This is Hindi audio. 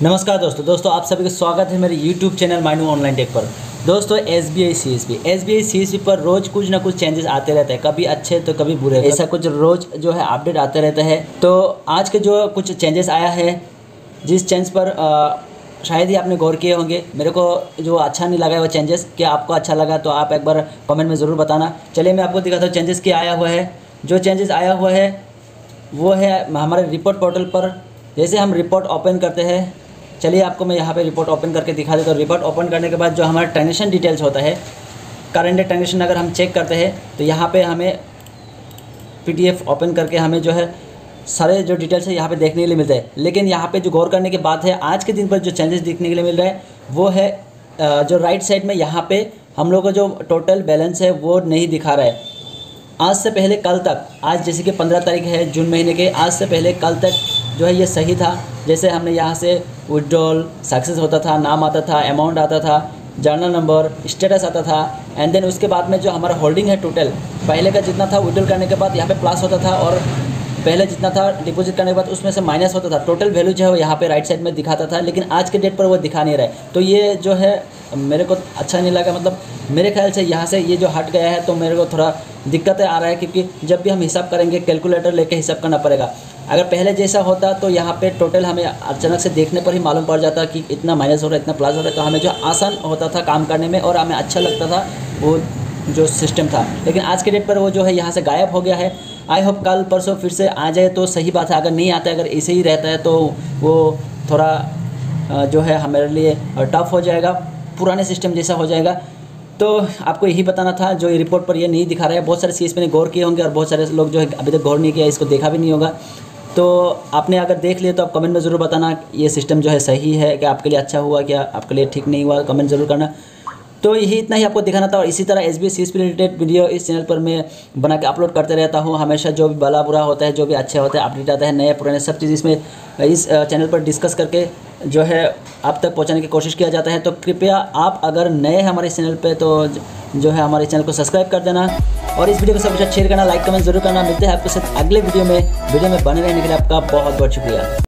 नमस्कार दोस्तों दोस्तों आप सभी का स्वागत है मेरे YouTube channel Mainu online tech पर। दोस्तों S B I C S P S B I C S P पर रोज़ कुछ ना कुछ चेंजेस आते रहते हैं कभी अच्छे तो कभी बुरे। ऐसा कुछ रोज़ जो है अपडेट आते रहते हैं। तो आज के जो कुछ चेंजेस आया है जिस चेंज पर आ, शायद ही आपने गौर किए होंगे मेरे को जो अच्छा नहीं लगा है वो चेंजेस क्या आपको अच्छा लगा तो आप एक बार कमेंट में ज़रूर बताना। चलिए मैं आपको दिखाता हूँ चेंजेस क्या आया हुआ है। जो चेंजेस आया हुआ है वो है हमारे रिपोर्ट पोर्टल पर। जैसे हम रिपोर्ट ओपन करते हैं चलिए आपको मैं यहाँ पे रिपोर्ट ओपन करके दिखा देता हूँ। रिपोर्ट ओपन करने के बाद जो हमारा ट्रांजेक्शन डिटेल्स होता है करंट ट्रांजेक्शन अगर हम चेक करते हैं तो यहाँ पे हमें पीडीएफ ओपन करके हमें जो है सारे जो डिटेल्स है यहाँ पे देखने के लिए मिलते हैं। लेकिन यहाँ पे जो गौर करने की बात है, आज के दिन पर जो चेंजेस देखने के लिए मिल रहा है, वो है जो राइट साइड में यहाँ पे हम लोग का जो टोटल बैलेंस है, वो नहीं दिखा रहा है। आज से पहले कल तक, आज जैसे कि पंद्रह तारीख है जून महीने के, आज से पहले कल तक जो है ये सही था। जैसे हमने यहाँ से विड्रॉल सक्सेस होता था, नाम आता था अमाउंट आता था जर्नल नंबर स्टेटस आता था एंड देन उसके बाद में जो हमारा होल्डिंग है टोटल पहले का जितना था विड्रॉल करने के बाद यहाँ पे प्लस होता था और पहले जितना था डिपॉजिट करने के बाद उसमें से माइनस होता था। टोटल वैल्यू जो है वो यहाँ पे राइट साइड में दिखाता था, लेकिन आज के डेट पर वो दिखा नहीं रहा है। तो ये जो है, मेरे को अच्छा नहीं लगा मतलब मेरे ख्याल से यहाँ से ये जो हट गया है तो मेरे को थोड़ा दिक्कतें आ रहा है क्योंकि जब भी हम हिसाब करेंगे कैलकुलेटर लेके हिसाब करना पड़ेगा। अगर पहले जैसा होता तो यहाँ पे टोटल हमें अचानक से देखने पर ही मालूम पड़ जाता कि इतना माइनस हो रहा है, इतना प्लस हो रहा है। तो हमें जो आसान होता था काम करने में और हमें अच्छा लगता था, वो जो सिस्टम था। लेकिन आज के डेट पर वो जो है यहाँ से गायब हो गया है। आई होप कल परसों फिर से आ जाए तो सही बात है। अगर नहीं आता अगर ऐसे ही रहता है तो वो थोड़ा जो है हमारे लिए टफ हो जाएगा। पुराने सिस्टम जैसा हो जाएगा। तो आपको यही बताना था, जो रिपोर्ट पर ये नहीं दिखा रहा है, बहुत सारे सी ने गौर किए होंगे और बहुत सारे लोग जो है अभी तक गौर नहीं किया, इसको देखा भी नहीं होगा। तो आपने अगर देख लिया तो आप कमेंट में ज़रूर बताना ये सिस्टम जो है सही है, क्या आपके लिए अच्छा हुआ, क्या आपके लिए ठीक नहीं हुआ कमेंट ज़रूर करना। तो यही इतना ही आपको दिखाना था और इसी तरह एस बी रिलेटेड वीडियो इस चैनल पर मैं बना के अपलोड करते रहता हूँ। हमेशा जो भी भला बुरा होता है, जो भी अच्छा होता है अपडेट आता है, नए, पुराने, सब चीज़ इसमें इस चैनल पर डिस्कस करके जो है आप तक पहुँचाने की कोशिश किया जाता है तो कृपया आप अगर नए हैं हमारे चैनल पे तो जो है हमारे चैनल को सब्सक्राइब कर देना। और इस वीडियो को सबसे शेयर करना, लाइक, कमेंट ज़रूर करना। मिलते हैं आपके साथ अगले वीडियो में। वीडियो में बने रहने के लिए आपका बहुत बहुत शुक्रिया।